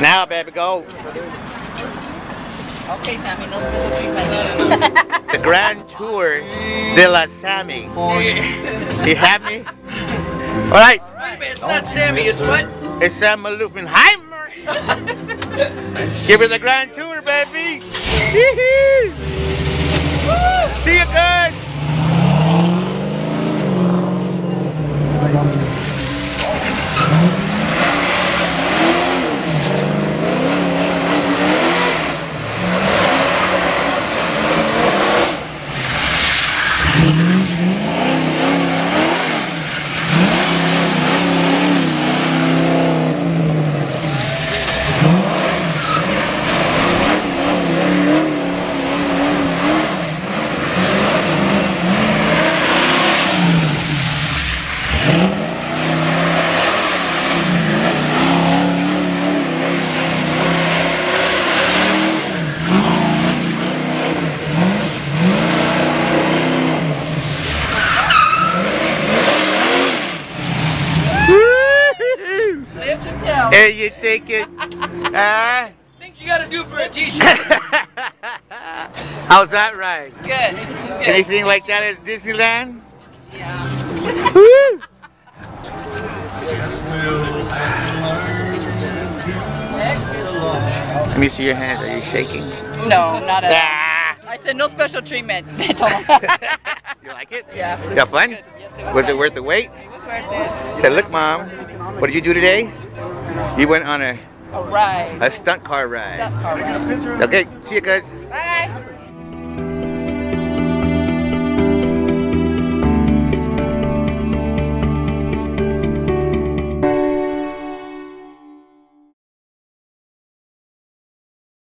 Now, baby, go. Okay, Sammy, no special treatment. The Grand Tour de la Sammy. You have me? All right, Wait a minute, it's not Sammy, it's what? it's Sam Maloopenheimer. Give her the Grand Tour, baby. Woo! See you good. Woo! Live There you take it. Ah. Things you gotta do for a t-shirt. How's that ride? Good. Good. Anything like that at Disneyland? Yeah. Woo! Let me see your hands. Are you shaking? No, not at all. Ah! I said no special treatment. I told him. you like it? yeah. You have fun? Yes, it was, Was it worth the wait? It was worth it. Said, look, mom. What did you do today? You went on a, ride, a stunt car ride. All right. Okay, see you guys. Bye.